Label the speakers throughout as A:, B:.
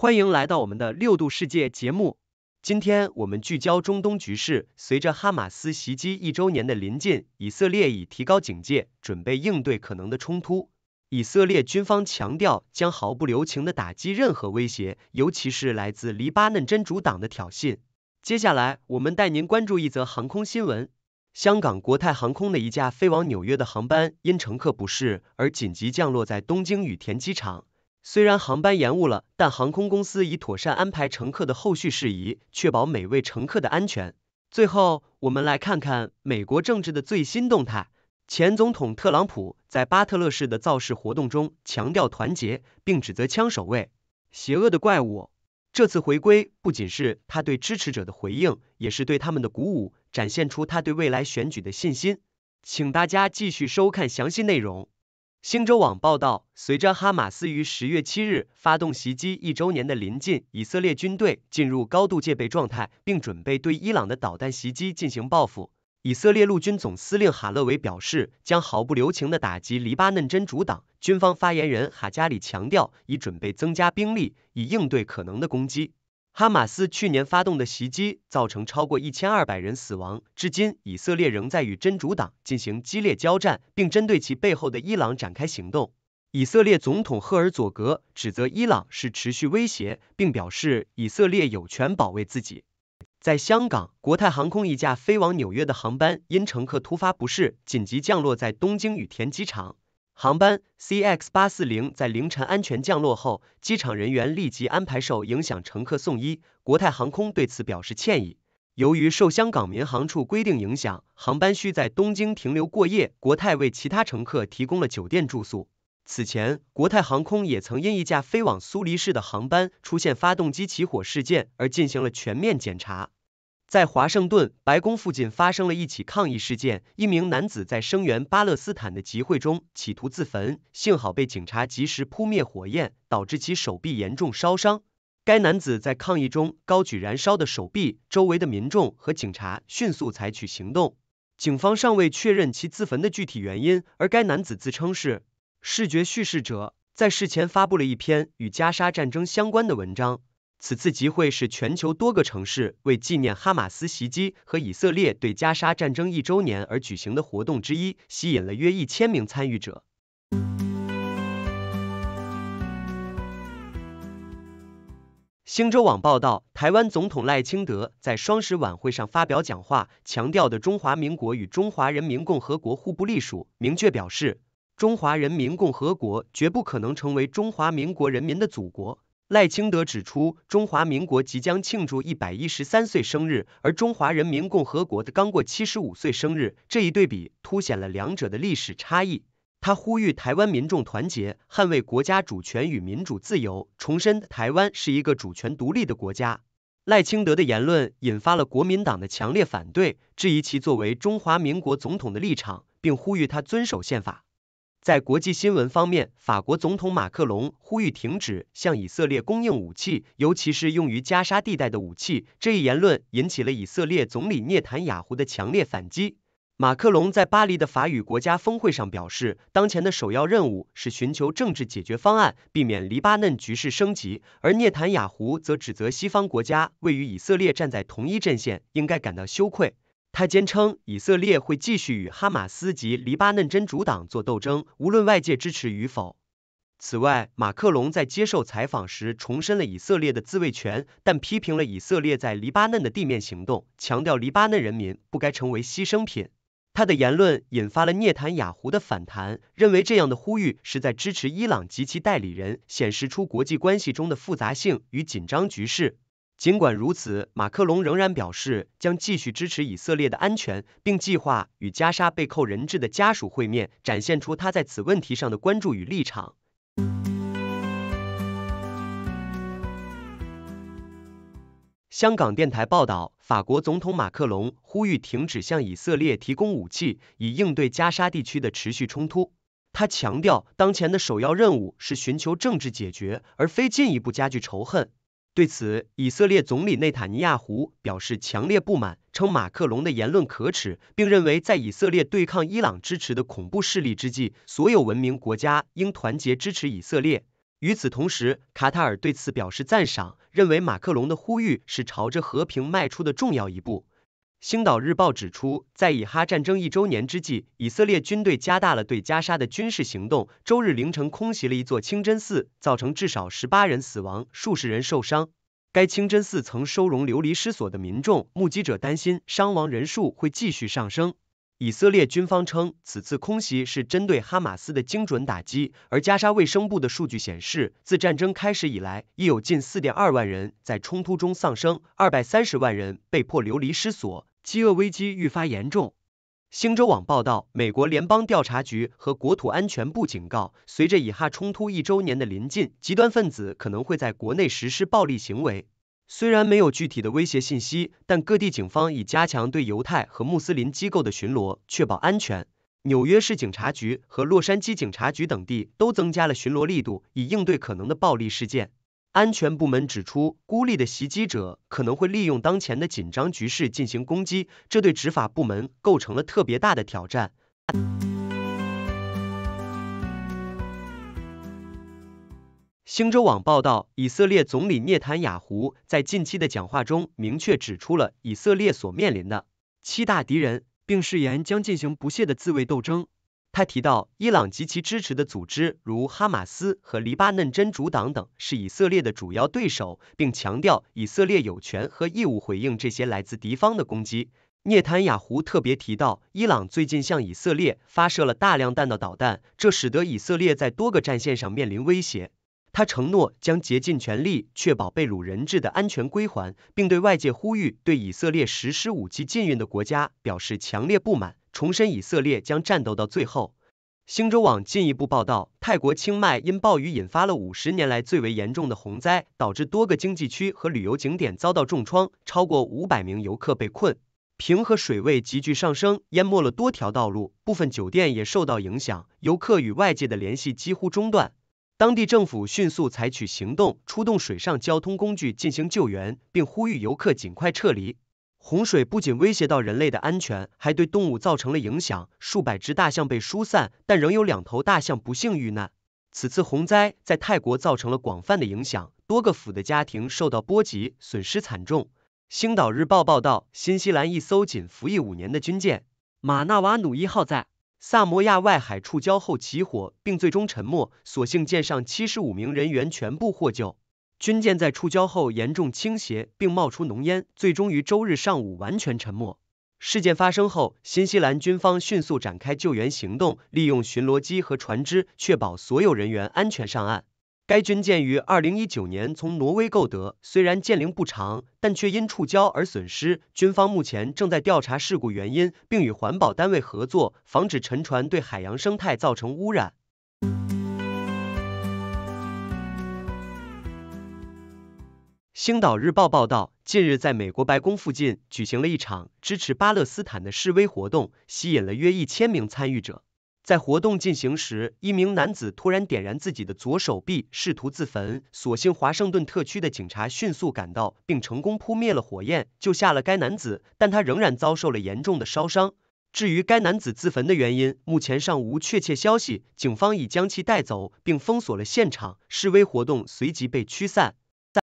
A: 欢迎来到我们的六度世界节目。今天我们聚焦中东局势，随着哈马斯袭击一周年的临近，以色列已提高警戒，准备应对可能的冲突。以色列军方强调将毫不留情的打击任何威胁，尤其是来自黎巴嫩真主党的挑衅。接下来，我们带您关注一则航空新闻：香港国泰航空的一架飞往纽约的航班因乘客不适而紧急降落在东京羽田机场。虽然航班延误了，但航空公司已妥善安排乘客的后续事宜，确保每位乘客的安全。最后，我们来看看美国政治的最新动态。前总统特朗普在巴特勒市的造势活动中强调团结，并指责枪手为邪恶的怪物。这次回归不仅是他对支持者的回应，也是对他们的鼓舞，展现出他对未来选举的信心。请大家继续收看详细内容。星洲网报道，随着哈马斯于十月七日发动袭击一周年的临近，以色列军队进入高度戒备状态，并准备对伊朗的导弹袭击进行报复。以色列陆军总司令哈勒维表示，将毫不留情的打击黎巴嫩真主党。军方发言人哈加里强调，已准备增加兵力，以应对可能的攻击。哈马斯去年发动的袭击造成超过一千二百人死亡，至今以色列仍在与真主党进行激烈交战，并针对其背后的伊朗展开行动。以色列总统赫尔佐格指责伊朗是持续威胁，并表示以色列有权保卫自己。在香港，国泰航空一架飞往纽约的航班因乘客突发不适，紧急降落在东京羽田机场。航班 CX 八四零在凌晨安全降落后，机场人员立即安排受影响乘客送医。国泰航空对此表示歉意。由于受香港民航处规定影响，航班需在东京停留过夜，国泰为其他乘客提供了酒店住宿。此前，国泰航空也曾因一架飞往苏黎世的航班出现发动机起火事件而进行了全面检查。在华盛顿，白宫附近发生了一起抗议事件，一名男子在声援巴勒斯坦的集会中企图自焚，幸好被警察及时扑灭火焰，导致其手臂严重烧伤。该男子在抗议中高举燃烧的手臂，周围的民众和警察迅速采取行动。警方尚未确认其自焚的具体原因，而该男子自称是。视觉叙事者在事前发布了一篇与加沙战争相关的文章。此次集会是全球多个城市为纪念哈马斯袭击和以色列对加沙战争一周年而举行的活动之一，吸引了约一千名参与者。星洲网报道，台湾总统赖清德在双十晚会上发表讲话，强调的中华民国与中华人民共和国互不隶属，明确表示。中华人民共和国绝不可能成为中华民国人民的祖国。赖清德指出，中华民国即将庆祝一百一十三岁生日，而中华人民共和国的刚过七十五岁生日，这一对比凸显了两者的历史差异。他呼吁台湾民众团结，捍卫国家主权与民主自由，重申台湾是一个主权独立的国家。赖清德的言论引发了国民党的强烈反对，质疑其作为中华民国总统的立场，并呼吁他遵守宪法。在国际新闻方面，法国总统马克龙呼吁停止向以色列供应武器，尤其是用于加沙地带的武器。这一言论引起了以色列总理涅坦雅胡的强烈反击。马克龙在巴黎的法语国家峰会上表示，当前的首要任务是寻求政治解决方案，避免黎巴嫩局势升级。而涅坦雅胡则指责西方国家位于以色列站在同一阵线，应该感到羞愧。他坚称，以色列会继续与哈马斯及黎巴嫩真主党做斗争，无论外界支持与否。此外，马克龙在接受采访时重申了以色列的自卫权，但批评了以色列在黎巴嫩的地面行动，强调黎巴嫩人民不该成为牺牲品。他的言论引发了涅坦雅胡的反弹，认为这样的呼吁是在支持伊朗及其代理人，显示出国际关系中的复杂性与紧张局势。尽管如此，马克龙仍然表示将继续支持以色列的安全，并计划与加沙被扣人质的家属会面，展现出他在此问题上的关注与立场。香港电台报道，法国总统马克龙呼吁停止向以色列提供武器，以应对加沙地区的持续冲突。他强调，当前的首要任务是寻求政治解决，而非进一步加剧仇恨。对此，以色列总理内塔尼亚胡表示强烈不满，称马克龙的言论可耻，并认为在以色列对抗伊朗支持的恐怖势力之际，所有文明国家应团结支持以色列。与此同时，卡塔尔对此表示赞赏，认为马克龙的呼吁是朝着和平迈出的重要一步。星岛日报指出，在以哈战争一周年之际，以色列军队加大了对加沙的军事行动。周日凌晨空袭了一座清真寺，造成至少十八人死亡，数十人受伤。该清真寺曾收容流离失所的民众，目击者担心伤亡人数会继续上升。以色列军方称，此次空袭是针对哈马斯的精准打击。而加沙卫生部的数据显示，自战争开始以来，已有近四点二万人在冲突中丧生，二百三十万人被迫流离失所，饥饿危机愈发严重。星洲网报道，美国联邦调查局和国土安全部警告，随着以哈冲突一周年的临近，极端分子可能会在国内实施暴力行为。虽然没有具体的威胁信息，但各地警方已加强对犹太和穆斯林机构的巡逻，确保安全。纽约市警察局和洛杉矶警察局等地都增加了巡逻力度，以应对可能的暴力事件。安全部门指出，孤立的袭击者可能会利用当前的紧张局势进行攻击，这对执法部门构成了特别大的挑战。星洲网报道，以色列总理涅坦雅胡在近期的讲话中明确指出了以色列所面临的七大敌人，并誓言将进行不懈的自卫斗争。他提到，伊朗及其支持的组织如哈马斯和黎巴嫩真主党等是以色列的主要对手，并强调以色列有权和义务回应这些来自敌方的攻击。涅坦雅胡特别提到，伊朗最近向以色列发射了大量弹道导弹，这使得以色列在多个战线上面临威胁。他承诺将竭尽全力确保被掳人质的安全归还，并对外界呼吁对以色列实施武器禁运的国家表示强烈不满，重申以色列将战斗到最后。星洲网进一步报道，泰国清迈因暴雨引发了五十年来最为严重的洪灾，导致多个经济区和旅游景点遭到重创，超过五百名游客被困，平和水位急剧上升，淹没了多条道路，部分酒店也受到影响，游客与外界的联系几乎中断。当地政府迅速采取行动，出动水上交通工具进行救援，并呼吁游客尽快撤离。洪水不仅威胁到人类的安全，还对动物造成了影响，数百只大象被疏散，但仍有两头大象不幸遇难。此次洪灾在泰国造成了广泛的影响，多个府的家庭受到波及，损失惨重。星岛日报报道，新西兰一艘仅服役五年的军舰“马纳瓦努一号”在萨摩亚外海触礁后起火，并最终沉没，所幸舰上七十五名人员全部获救。军舰在触礁后严重倾斜，并冒出浓烟，最终于周日上午完全沉没。事件发生后，新西兰军方迅速展开救援行动，利用巡逻机和船只，确保所有人员安全上岸。该军舰于二零一九年从挪威购得，虽然舰龄不长，但却因触礁而损失。军方目前正在调查事故原因，并与环保单位合作，防止沉船对海洋生态造成污染。星岛日报报道，近日在美国白宫附近举行了一场支持巴勒斯坦的示威活动，吸引了约一千名参与者。在活动进行时，一名男子突然点燃自己的左手臂，试图自焚。所幸华盛顿特区的警察迅速赶到，并成功扑灭了火焰，救下了该男子，但他仍然遭受了严重的烧伤。至于该男子自焚的原因，目前尚无确切消息。警方已将其带走，并封锁了现场，示威活动随即被驱散。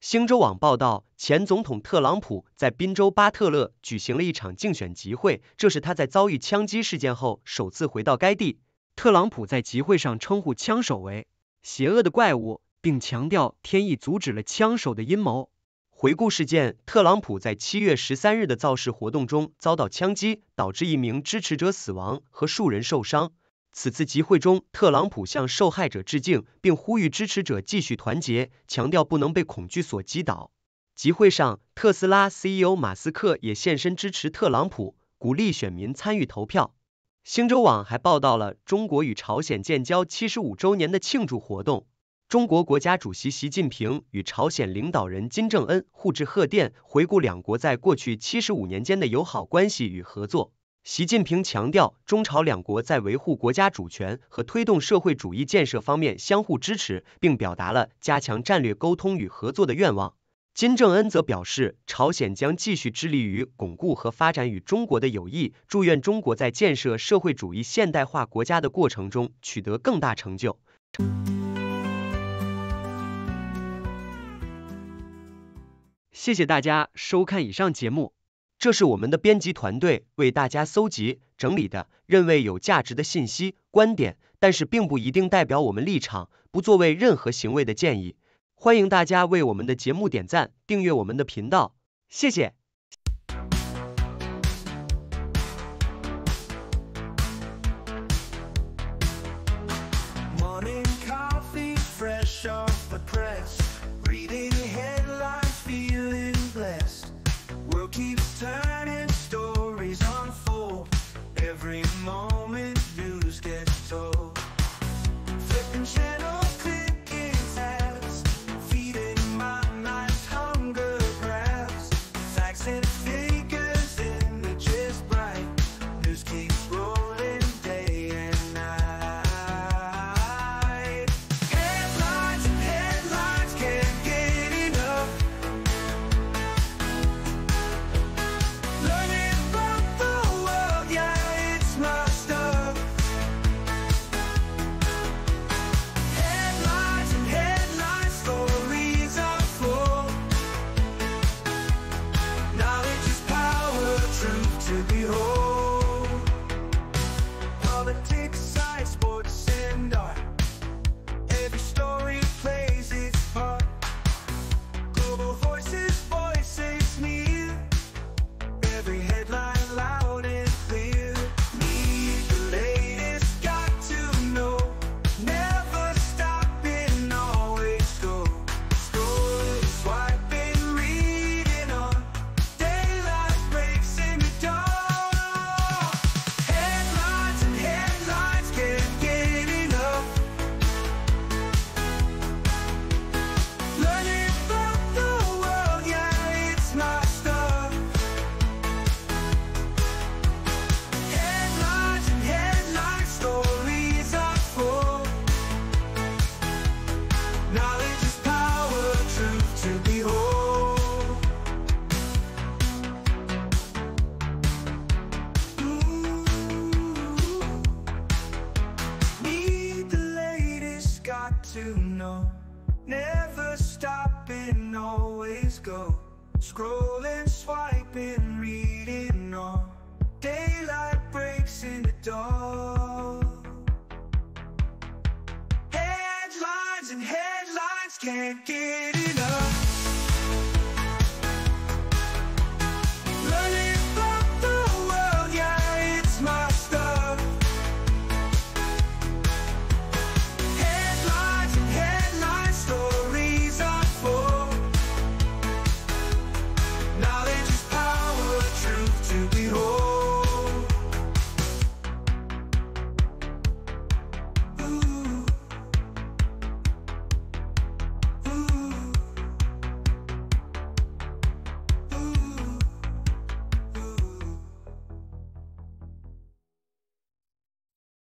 A: 星洲网报道，前总统特朗普在宾州巴特勒举行了一场竞选集会，这是他在遭遇枪击事件后首次回到该地。特朗普在集会上称呼枪手为“邪恶的怪物”，并强调天意阻止了枪手的阴谋。回顾事件，特朗普在七月十三日的造势活动中遭到枪击，导致一名支持者死亡和数人受伤。此次集会中，特朗普向受害者致敬，并呼吁支持者继续团结，强调不能被恐惧所击倒。集会上，特斯拉 CEO 马斯克也现身支持特朗普，鼓励选民参与投票。星洲网还报道了中国与朝鲜建交七十五周年的庆祝活动。中国国家主席习近平与朝鲜领导人金正恩互致贺电，回顾两国在过去七十五年间的友好关系与合作。习近平强调中朝两国在维护国家主权和推动社会主义建设方面相互支持并表达了加强战略沟通与合作的愿望。金正恩则表示朝鲜将继续致力于巩固和发展与中国的友谊祝愿中国在建设社会主义现代化国家的过程中取得更大成就。
B: 谢谢大家收看以上节目。这是我们的编辑团队为大家搜集整理的认为有价值的信息观点，但是并不一定代表我们立场，不作为任何行为的建议。欢迎大家为我们的节目点赞，订阅我们的频道，谢谢。
C: Scrolling, swiping, reading on Daylight breaks in the dawn Headlines and headlines can't get